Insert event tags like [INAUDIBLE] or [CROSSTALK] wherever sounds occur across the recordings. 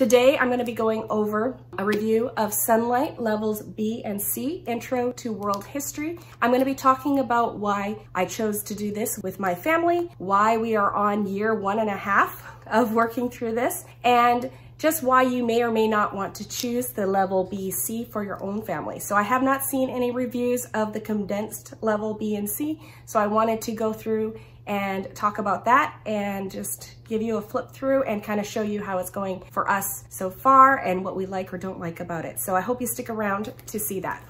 Today I'm going to be going over a review of Sonlight Levels B and C, Intro to World History. I'm going to be talking about why I chose to do this with my family, why we are on year one and a half of working through this, and just why you may or may not want to choose the level B, C for your own family. So I have not seen any reviews of the condensed level B and C, so I wanted to go through and talk about that and just give you a flip through and kind of show you how it's going for us so far and what we like or don't like about it. So I hope you stick around to see that.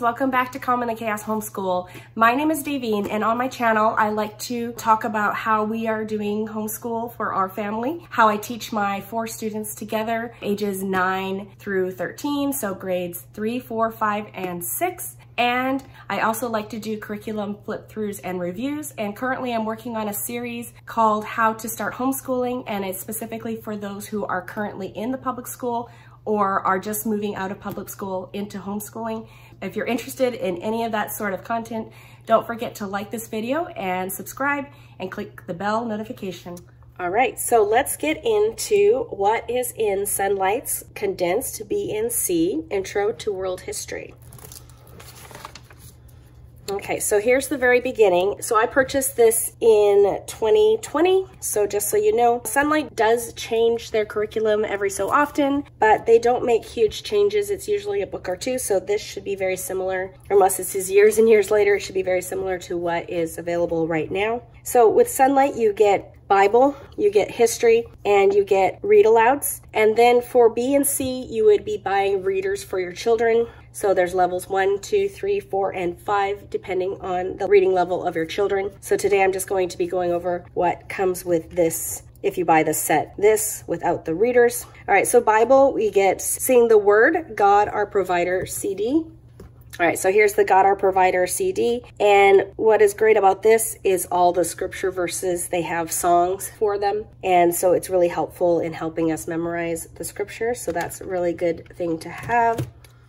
Welcome back to Calm in the Chaos Homeschool. My name is Davine and on my channel I like to talk about how we are doing homeschool for our family, how I teach my four students together, ages 9 through 13, so grades 3, 4, 5, and 6. And I also like to do curriculum flip throughs and reviews. And currently I'm working on a series called How to Start Homeschooling. And it's specifically for those who are currently in the public school or are just moving out of public school into homeschooling. If you're interested in any of that sort of content, don't forget to like this video and subscribe and click the bell notification. All right, so let's get into what is in Sonlight's condensed BNC Intro to World History. Okay, so here's the very beginning. So I purchased this in 2020. So just so you know, Sonlight does change their curriculum every so often, but they don't make huge changes. It's usually a book or two. So this should be very similar, unless this is years and years later, it should be very similar to what is available right now. So with Sonlight, you get Bible, you get history, and you get read alouds. And then for B and C, you would be buying readers for your children. So there's levels one, two, three, four, and five, depending on the reading level of your children. So today I'm just going to be going over what comes with this if you buy the set. This without the readers. All right, so Bible, we get Sing the Word, God Our Provider CD. All right, so here's the God Our Provider CD. And what is great about this is all the scripture verses, they have songs for them. And so it's really helpful in helping us memorize the scripture. So that's a really good thing to have.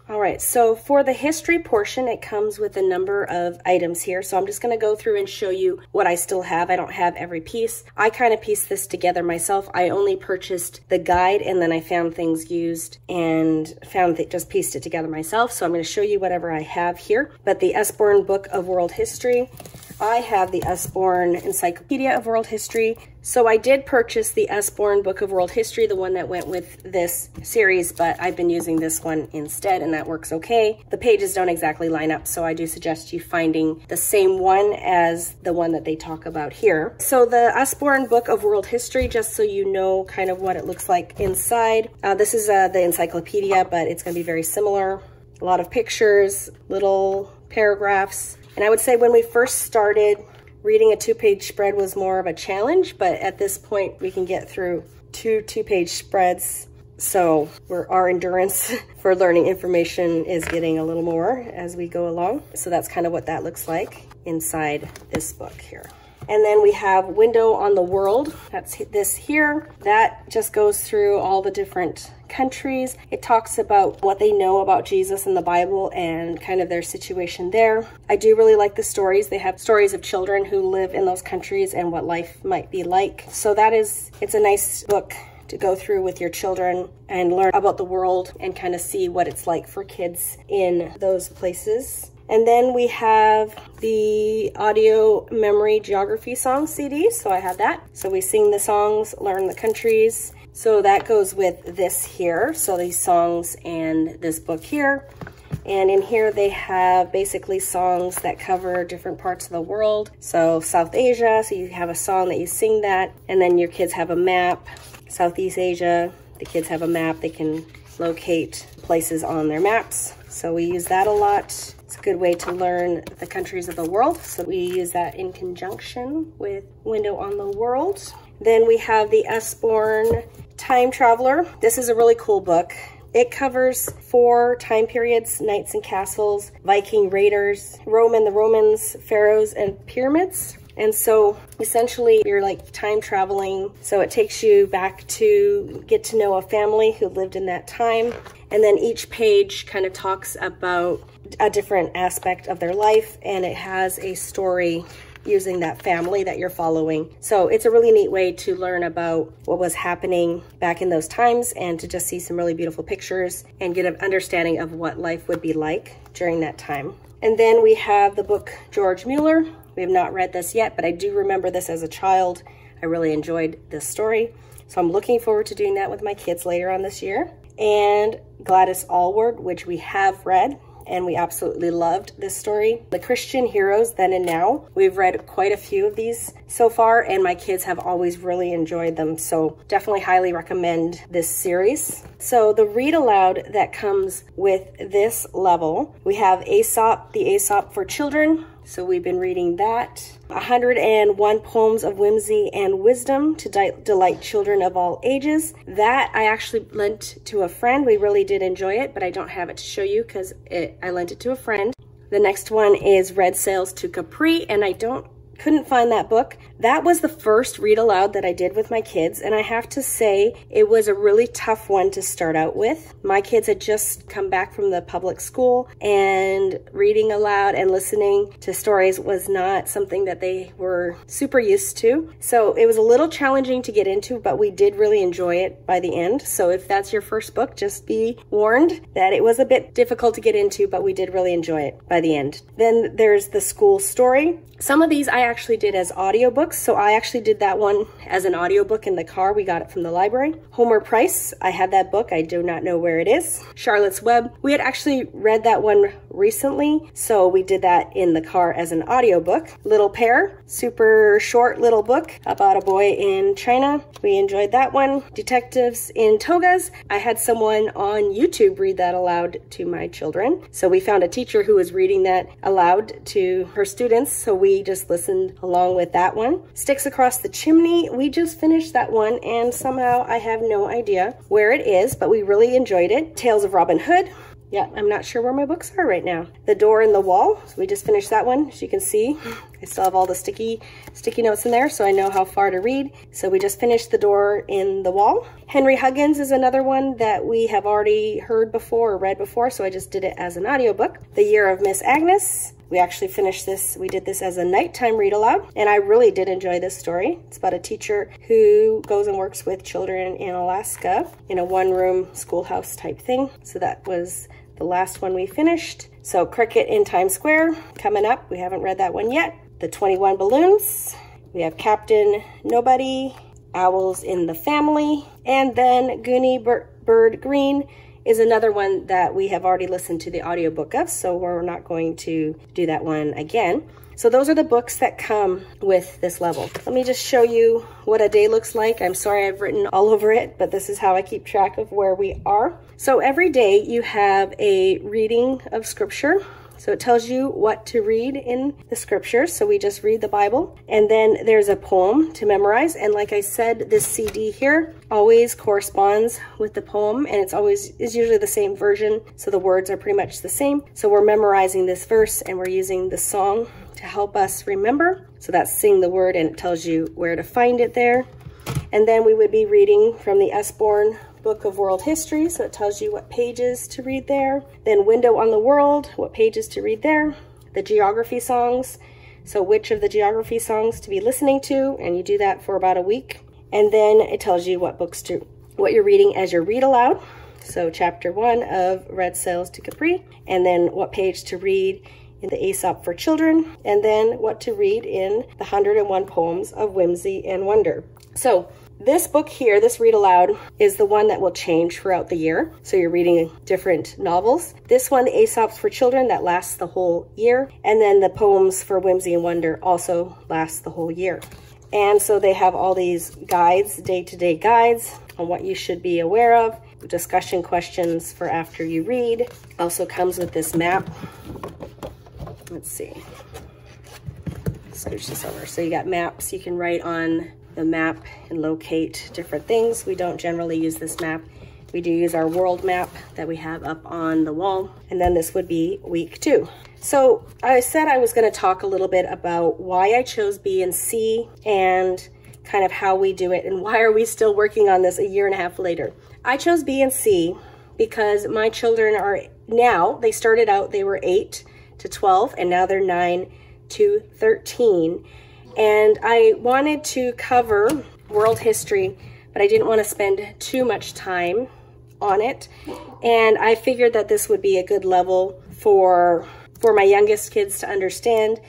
All right, so for the history portion, it comes with a number of items here. So I'm just gonna go through and show you what I still have. I don't have every piece. I kind of pieced this together myself. I only purchased the guide and then I found things used and found that just pieced it together myself. So I'm gonna show you whatever I have here. But the Usborne Book of World History, I have the Usborne Encyclopedia of World History. So I did purchase the Usborne Book of World History, the one that went with this series, but I've been using this one instead and that works okay. The pages don't exactly line up, so I do suggest you finding the same one as the one that they talk about here. So the Usborne Book of World History, just so you know kind of what it looks like inside. Uh, this is uh, the encyclopedia, but it's gonna be very similar. A lot of pictures, little paragraphs, and I would say when we first started, reading a two-page spread was more of a challenge, but at this point we can get through two two-page spreads. So our endurance [LAUGHS] for learning information is getting a little more as we go along. So that's kind of what that looks like inside this book here. And then we have Window on the World. That's this here. That just goes through all the different countries. It talks about what they know about Jesus and the Bible and kind of their situation there. I do really like the stories. They have stories of children who live in those countries and what life might be like. So that is, it's a nice book to go through with your children and learn about the world and kind of see what it's like for kids in those places. And then we have the audio memory geography song CD. So I have that. So we sing the songs, learn the countries. So that goes with this here. So these songs and this book here. And in here they have basically songs that cover different parts of the world. So South Asia, so you have a song that you sing that. And then your kids have a map. Southeast Asia, the kids have a map. They can locate places on their maps. So we use that a lot. Good way to learn the countries of the world. So we use that in conjunction with Window on the World. Then we have the Usborne Time Traveler. This is a really cool book. It covers four time periods, knights and castles, Viking raiders, Roman, the Romans, pharaohs, and pyramids. And so essentially you're like time traveling. So it takes you back to get to know a family who lived in that time. And then each page kind of talks about a different aspect of their life and it has a story using that family that you're following. So it's a really neat way to learn about what was happening back in those times and to just see some really beautiful pictures and get an understanding of what life would be like during that time. And then we have the book George Mueller. We have not read this yet, but I do remember this as a child. I really enjoyed this story. So I'm looking forward to doing that with my kids later on this year. And Gladys Aylward, which we have read and we absolutely loved this story. The Christian Heroes Then and Now. We've read quite a few of these so far and my kids have always really enjoyed them. So definitely highly recommend this series. So the read aloud that comes with this level, we have Aesop, the Aesop for children. So we've been reading that. 101 Poems of Whimsy and Wisdom to delight children of all ages. That I actually lent to a friend. We really did enjoy it, but I don't have it to show you because I lent it to a friend. The next one is Red Sails to Capri, and I don't couldn't find that book. That was the first read aloud that I did with my kids, and I have to say it was a really tough one to start out with. My kids had just come back from the public school, and reading aloud and listening to stories was not something that they were super used to. So it was a little challenging to get into, but we did really enjoy it by the end. So if that's your first book, just be warned that it was a bit difficult to get into, but we did really enjoy it by the end. Then there's the school story. Some of these I actually did as audiobooks, so I actually did that one as an audiobook in the car. We got it from the library. Homer Price, I had that book. I do not know where it is. Charlotte's Web, we had actually read that one recently, so we did that in the car as an audiobook. Little Pear, super short little book about a boy in China. We enjoyed that one. Detectives in Togas, I had someone on YouTube read that aloud to my children. So we found a teacher who was reading that aloud to her students, so we just listened along with that one. Sticks Across the Chimney, we just finished that one and somehow I have no idea where it is, but we really enjoyed it. Tales of Robin Hood, yeah, I'm not sure where my books are right now. The Door in the Wall, so we just finished that one. As you can see, I still have all the sticky sticky notes in there, so I know how far to read. So we just finished The Door in the Wall. Henry Huggins is another one that we have already heard before or read before, so I just did it as an audiobook. The Year of Miss Agnes. We actually finished this, we did this as a nighttime read aloud, and I really did enjoy this story. It's about a teacher who goes and works with children in Alaska in a one room schoolhouse type thing. So that was the last one we finished. So Cricket in Times Square coming up. We haven't read that one yet. The 21 Balloons. We have Captain Nobody, Owls in the Family, and then Gooney Bird Greene is another one that we have already listened to the audiobook of, so we're not going to do that one again. So those are the books that come with this level. Let me just show you what a day looks like. I'm sorry I've written all over it, but this is how I keep track of where we are. So every day you have a reading of scripture. So it tells you what to read in the scriptures. So we just read the Bible. And then there's a poem to memorize. And like I said, this CD here always corresponds with the poem and it's always is usually the same version. So the words are pretty much the same. So we're memorizing this verse and we're using the song to help us remember. So that's sing the word and it tells you where to find it there. And then we would be reading from the Usborne Book of World History, so it tells you what pages to read there. Then Window on the World, what pages to read there. The geography songs, so which of the geography songs to be listening to, and you do that for about a week. And then it tells you what books to, what you're reading as you read aloud. So chapter one of Red Sails to Capri, and then what page to read in the Aesop for Children, and then what to read in the 101 Poems of Whimsy and Wonder. So this book here, this read aloud, is the one that will change throughout the year. So you're reading different novels. This one, Aesops for Children, that lasts the whole year. And then the Poems for Whimsy and Wonder also lasts the whole year. And so they have all these guides, day-to-day -day guides on what you should be aware of, discussion questions for after you read. Also comes with this map let's see, scooch this over. So you got maps, you can write on the map and locate different things. We don't generally use this map We do use our world map that we have up on the wall. And then this would be week two. So I said I was gonna talk a little bit about why I chose B and C and kind of how we do it and why are we still working on this a year and a half later. I chose B and C because my children are now, they started out, they were eight to 12 and now they're nine to 13. And I wanted to cover world history, but I didn't want to spend too much time on it. And I figured that this would be a good level for, for my youngest kids to understand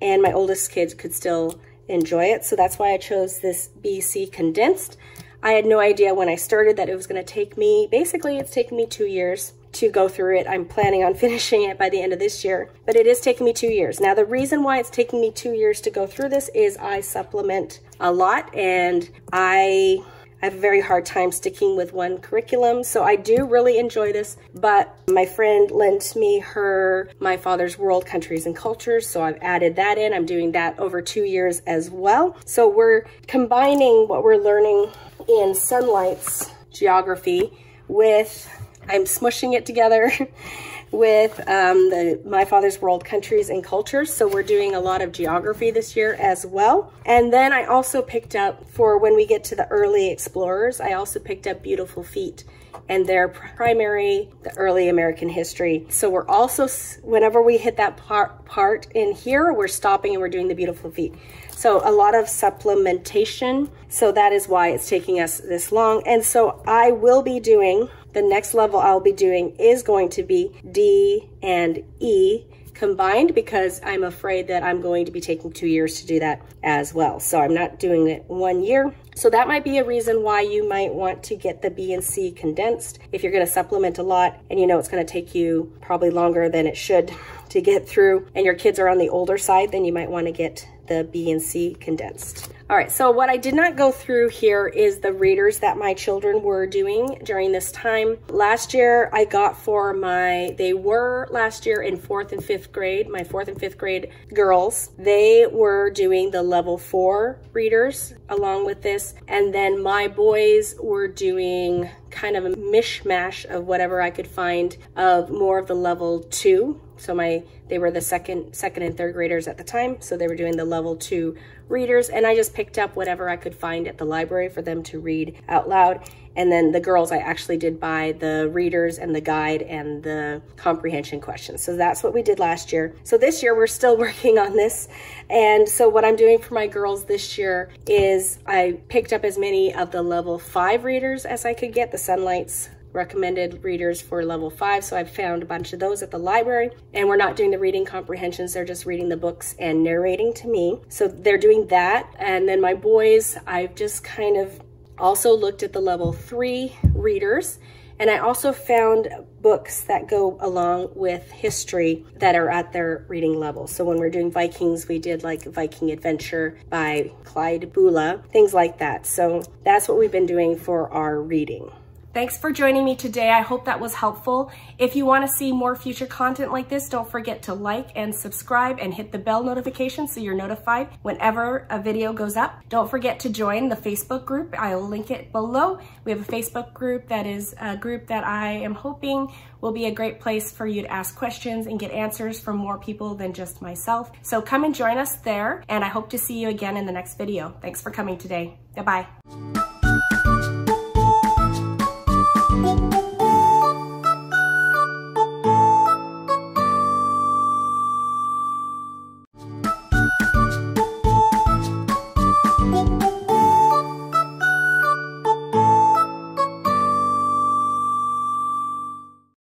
and my oldest kids could still enjoy it. So that's why I chose this BC condensed. I had no idea when I started that it was going to take me, basically it's taken me two years to go through it. I'm planning on [LAUGHS] finishing it by the end of this year, but it is taking me two years. Now, the reason why it's taking me two years to go through this is I supplement a lot and I I have a very hard time sticking with one curriculum, so I do really enjoy this, but my friend lent me her My Father's World Countries and Cultures, so I've added that in. I'm doing that over two years as well. So we're combining what we're learning in Sonlight's geography with I'm smushing it together [LAUGHS] with um, the My Father's World Countries and Cultures. So we're doing a lot of geography this year as well. And then I also picked up, for when we get to the early explorers, I also picked up Beautiful Feet and their primary, the early American history. So we're also, whenever we hit that part, part in here, we're stopping and we're doing the Beautiful Feet. So a lot of supplementation. So that is why it's taking us this long. And so I will be doing the next level I'll be doing is going to be D and E combined because I'm afraid that I'm going to be taking two years to do that as well. So I'm not doing it one year. So that might be a reason why you might want to get the B and C condensed if you're going to supplement a lot and you know it's going to take you probably longer than it should to get through and your kids are on the older side, then you might want to get the B and C condensed. All right, so what I did not go through here is the readers that my children were doing during this time. Last year I got for my, they were last year in fourth and fifth grade, my fourth and fifth grade girls. They were doing the level four readers along with this. And then my boys were doing kind of a mishmash of whatever I could find of more of the level two. So my, they were the second, second and third graders at the time. So they were doing the level two readers and I just picked up whatever I could find at the library for them to read out loud. And then the girls, I actually did buy the readers and the guide and the comprehension questions. So that's what we did last year. So this year we're still [LAUGHS] working on this. And so what I'm doing for my girls this year is I picked up as many of the level five readers as I could get, the Sonlights recommended readers for level five. So I've found a bunch of those at the library and we're not doing the reading comprehensions. They're just reading the books and narrating to me. So they're doing that. And then my boys, I've just kind of also looked at the level three readers and I also found books that go along with history that are at their reading level. So when we're doing Vikings, we did like Viking Adventure by Clyde Bulla, things like that. So that's what we've been doing for our reading. Thanks for joining me today. I hope that was helpful. If you want to see more future content like this, don't forget to like and subscribe and hit the bell notification so you're notified whenever a video goes up. Don't forget to join the Facebook group. I'll link it below. We have a Facebook group that is a group that I am hoping will be a great place for you to ask questions and get answers from more people than just myself. So come and join us there and I hope to see you again in the next video. Thanks for coming today. Bye-bye.